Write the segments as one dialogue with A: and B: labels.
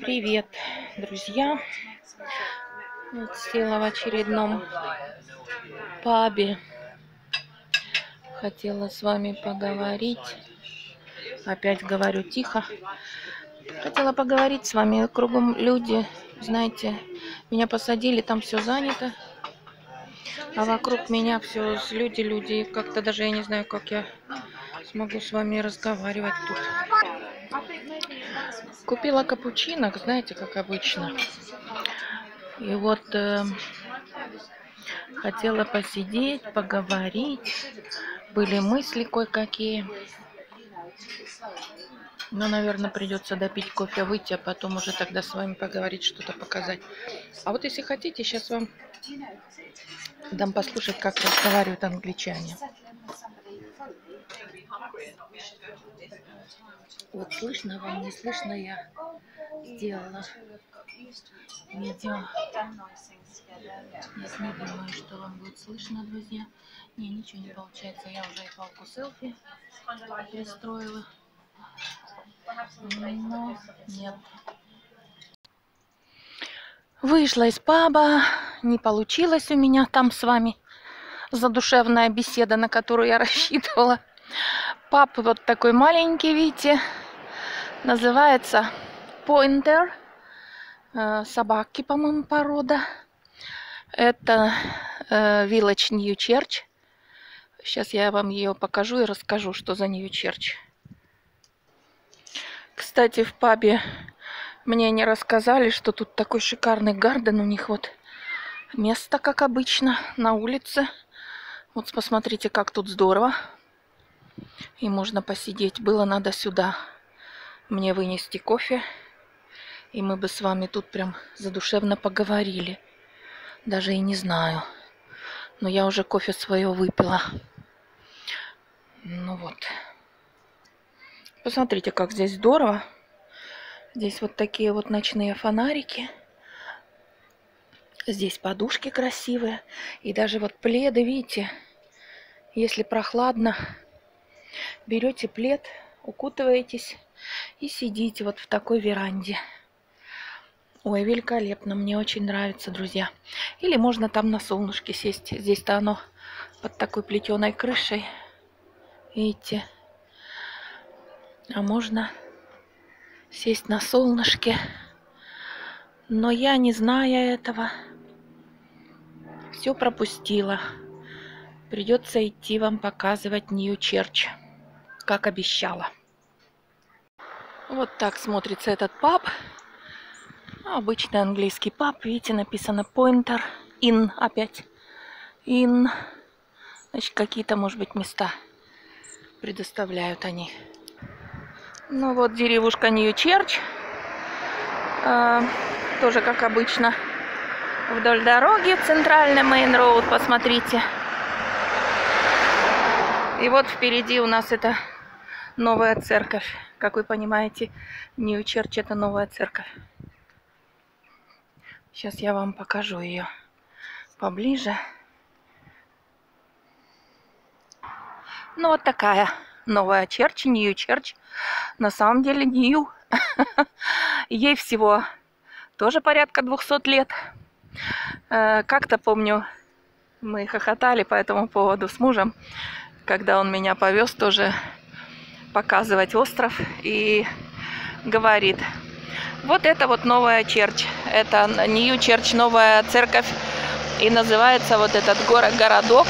A: Привет, друзья! Вот села в очередном пабе. Хотела с вами поговорить. Опять говорю тихо. Хотела поговорить с вами. Кругом люди, знаете, меня посадили, там все занято. А вокруг меня все люди, люди. Как-то даже я не знаю, как я смогу с вами разговаривать тут. Купила капучино, знаете, как обычно. И вот э, хотела посидеть, поговорить. Были мысли кое-какие. Но, наверное, придется допить кофе, выйти, а потом уже тогда с вами поговорить, что-то показать. А вот если хотите, сейчас вам дам послушать, как разговаривают англичане. Вот слышно вам, не слышно, я сделала видео. Нет, не думаю, что вам будет слышно, друзья. Не, ничего не получается. Я уже и палку селфи перестроила. Но нет. Вышла из паба. Не получилось у меня там с вами задушевная беседа, на которую я рассчитывала. Пап вот такой маленький, видите, называется Pointer. Э, собаки, по-моему, порода. Это э, Village New Church. Сейчас я вам ее покажу и расскажу, что за New Church. Кстати, в пабе мне не рассказали, что тут такой шикарный гарден у них вот. Место, как обычно, на улице. Вот посмотрите, как тут здорово. И можно посидеть. Было надо сюда мне вынести кофе. И мы бы с вами тут прям задушевно поговорили. Даже и не знаю. Но я уже кофе свое выпила. Ну вот. Посмотрите, как здесь здорово. Здесь вот такие вот ночные фонарики. Здесь подушки красивые. И даже вот пледы, видите, если прохладно, берете плед, укутываетесь и сидите вот в такой веранде. Ой, великолепно, мне очень нравится, друзья. Или можно там на солнышке сесть. Здесь-то оно под такой плетеной крышей. Видите? А можно сесть на солнышке. Но я, не зная этого, все пропустила. Придется идти вам показывать Нью-Черч, как обещала. Вот так смотрится этот паб. Обычный английский паб. Видите, написано Pointer Inn опять. Inn. Значит, какие-то, может быть, места предоставляют они. Ну вот деревушка Newchurch. А, тоже, как обычно, вдоль дороги, центральный main road, посмотрите. И вот впереди у нас это новая церковь. Как вы понимаете, Newchurch это новая церковь. Сейчас я вам покажу ее поближе. Ну вот такая новая черч, Нью-Черч. На самом деле Нью. Ей всего тоже порядка 200 лет. Э, как-то помню, мы хохотали по этому поводу с мужем, когда он меня повез тоже показывать остров и говорит, вот это вот новая черчь, это Нью Черч, новая церковь, и называется вот этот город, городок,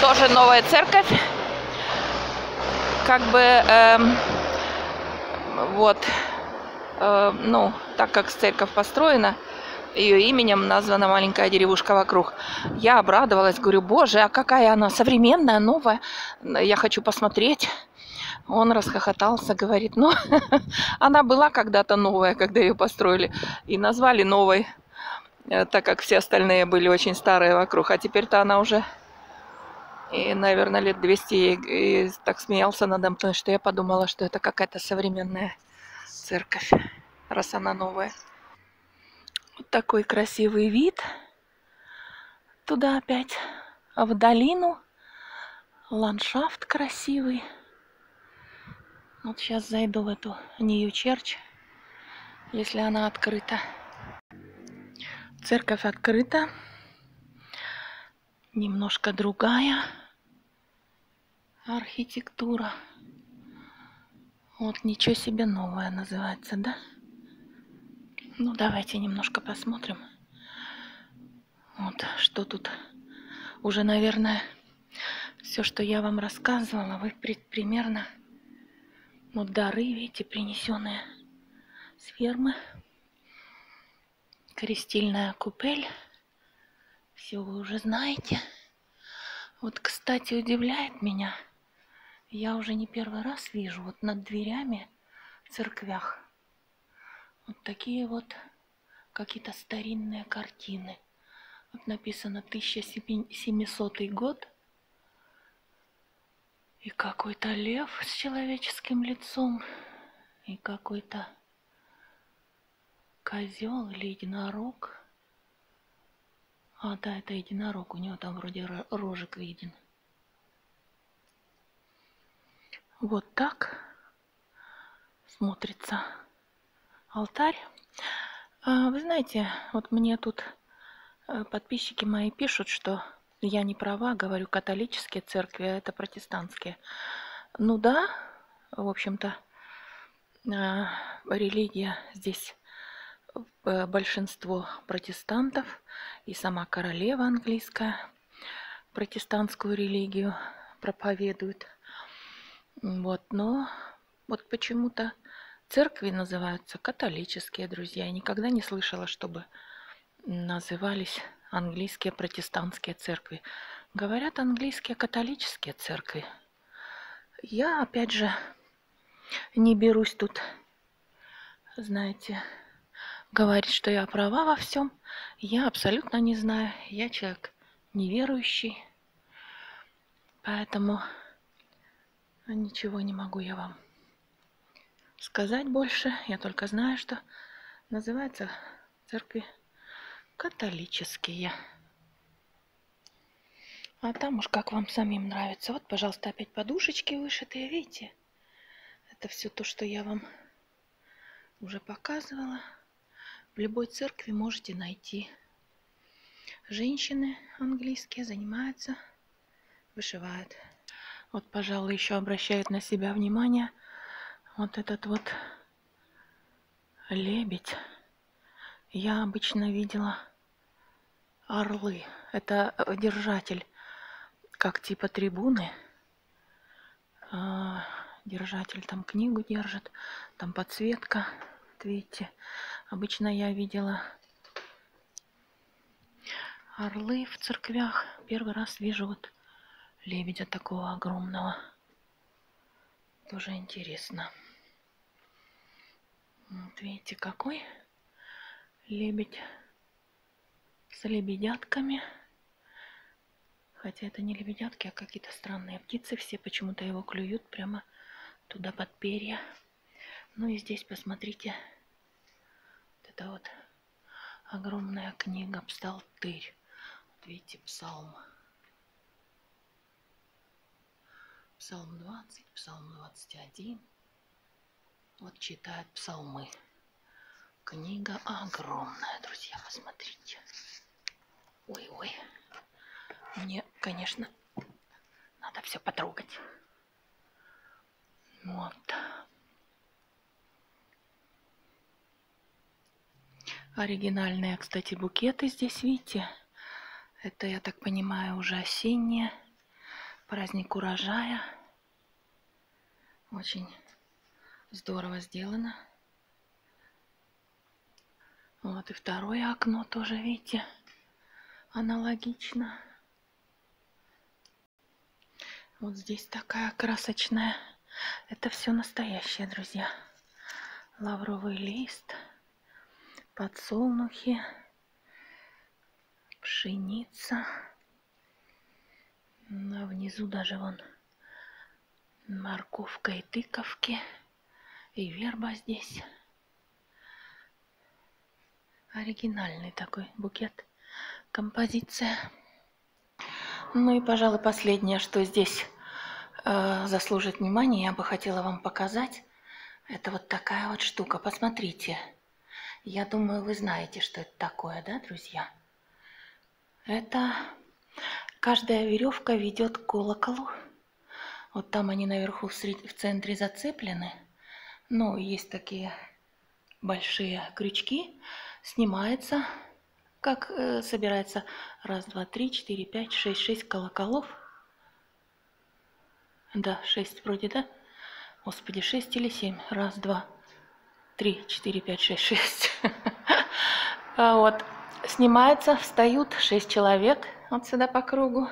A: тоже новая церковь, как бы, э, вот, э, ну, так как церковь построена, ее именем названа маленькая деревушка вокруг. Я обрадовалась, говорю, боже, а какая она современная, новая, я хочу посмотреть. Он расхохотался, говорит, ну, она была когда-то новая, когда ее построили, и назвали новой, э, так как все остальные были очень старые вокруг, а теперь-то она уже, и, наверное, лет 200, и, и так смеялся надо мной, что я подумала, что это какая-то современная церковь, раз она новая. Такой красивый вид. Туда опять в долину. Ландшафт красивый. Вот сейчас зайду в эту Нью Черч, если она открыта. Церковь открыта. Немножко другая архитектура. Вот ничего себе новое называется, да? Ну, давайте немножко посмотрим. Вот, что тут уже, наверное, все, что я вам рассказывала, вы примерно вот дары, видите, принесенные с фермы. Крестильная купель. Все вы уже знаете. Вот, кстати, удивляет меня. Я уже не первый раз вижу вот над дверями в церквях вот такие вот какие-то старинные картины. Вот написано 1700 год. И какой-то лев с человеческим лицом. И какой-то козел или единорог. А, да, это единорог. У него там вроде рожек виден. Вот так смотрится алтарь. А, вы знаете, вот мне тут э, подписчики мои пишут, что я не права, говорю, католические церкви, а это протестантские. Ну да, в общем-то, а, религия здесь э, большинство протестантов и сама королева английская протестантскую религию проповедует. Вот, но вот почему-то Церкви называются католические, друзья. Я никогда не слышала, чтобы назывались английские протестантские церкви. Говорят английские католические церкви. Я, опять же, не берусь тут, знаете, говорить, что я права во всем. Я абсолютно не знаю. Я человек неверующий. Поэтому ничего не могу я вам сказать больше. Я только знаю, что называется церкви католические. А там уж как вам самим нравится. Вот, пожалуйста, опять подушечки вышитые, видите? Это все то, что я вам уже показывала. В любой церкви можете найти. Женщины английские занимаются, вышивают. Вот, пожалуй, еще обращают на себя внимание – вот этот вот лебедь. Я обычно видела орлы. Это держатель, как типа трибуны. А, держатель там книгу держит, там подсветка. Видите, обычно я видела орлы в церквях. Первый раз вижу вот лебедя такого огромного. Тоже интересно. Вот видите, какой лебедь с лебедятками. Хотя это не лебедятки, а какие-то странные птицы. Все почему-то его клюют прямо туда под перья. Ну и здесь посмотрите. Вот это вот огромная книга Псалтырь. Вот видите, псалм. Псалм 20, псалм 21. Вот читает псалмы. Книга огромная, друзья, посмотрите. Ой-ой. Мне, конечно, надо все потрогать. Вот. Оригинальные, кстати, букеты здесь, видите? Это, я так понимаю, уже осеннее. Праздник урожая. Очень Здорово сделано. Вот и второе окно тоже, видите, аналогично. Вот здесь такая красочная. Это все настоящее, друзья. Лавровый лист, подсолнухи, пшеница. А внизу даже вон морковка и тыковки. И верба здесь. Оригинальный такой букет. Композиция. Ну и, пожалуй, последнее, что здесь э, заслужит внимания, я бы хотела вам показать. Это вот такая вот штука. Посмотрите. Я думаю, вы знаете, что это такое, да, друзья? Это каждая веревка ведет к колоколу. Вот там они наверху в, сред... в центре зацеплены. Ну, есть такие большие крючки. Снимается, как э, собирается раз, два, три, четыре, пять, шесть, шесть колоколов. Да, шесть вроде, да? Господи, шесть или семь? Раз, два, три, четыре, пять, шесть, шесть. А вот. Снимается, встают шесть человек вот сюда по кругу.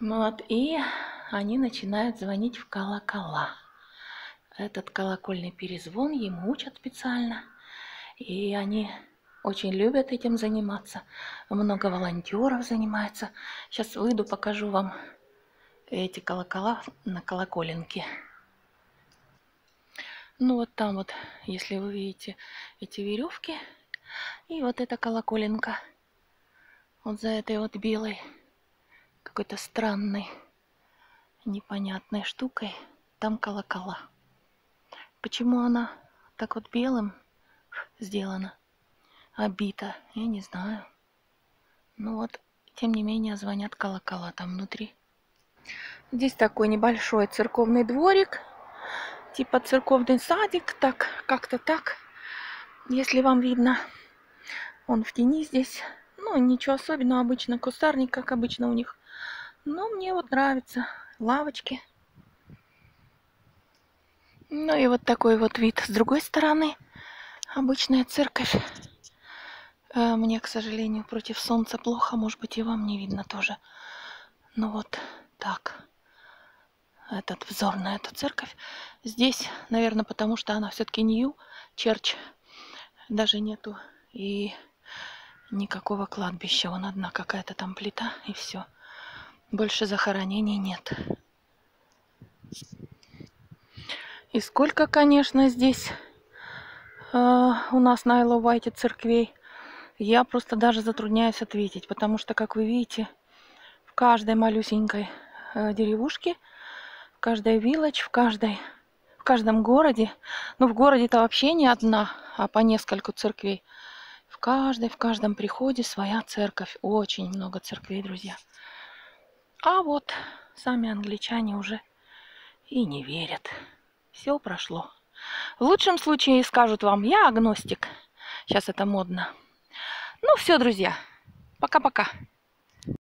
A: Вот. И они начинают звонить в колокола. Этот колокольный перезвон ему учат специально. И они очень любят этим заниматься. Много волонтеров занимается. Сейчас выйду, покажу вам эти колокола на колоколенке. Ну вот там вот, если вы видите эти веревки, и вот эта колоколенка. Вот за этой вот белой, какой-то странной, непонятной штукой, там колокола. Почему она так вот белым сделана, обита, я не знаю. Ну вот, тем не менее, звонят колокола там внутри. Здесь такой небольшой церковный дворик, типа церковный садик, так, как-то так, если вам видно. Он в тени здесь. Ну, ничего особенного, обычно кустарник, как обычно у них. Но мне вот нравится. Лавочки. Ну и вот такой вот вид с другой стороны. Обычная церковь. Э, мне, к сожалению, против солнца плохо. Может быть, и вам не видно тоже. Ну вот так. Этот взор на эту церковь. Здесь, наверное, потому что она все-таки Нью Черч. Даже нету. И никакого кладбища. Вон одна какая-то там плита и все. Больше захоронений нет. И сколько, конечно, здесь э, у нас на Айловайте церквей, я просто даже затрудняюсь ответить, потому что, как вы видите, в каждой малюсенькой э, деревушке, в каждой вилледж, в каждой в каждом городе, ну в городе-то вообще не одна, а по нескольку церквей – в каждой, в каждом приходе своя церковь. Очень много церквей, друзья. А вот сами англичане уже и не верят. Все прошло. В лучшем случае скажут вам, я агностик. Сейчас это модно. Ну все, друзья. Пока-пока.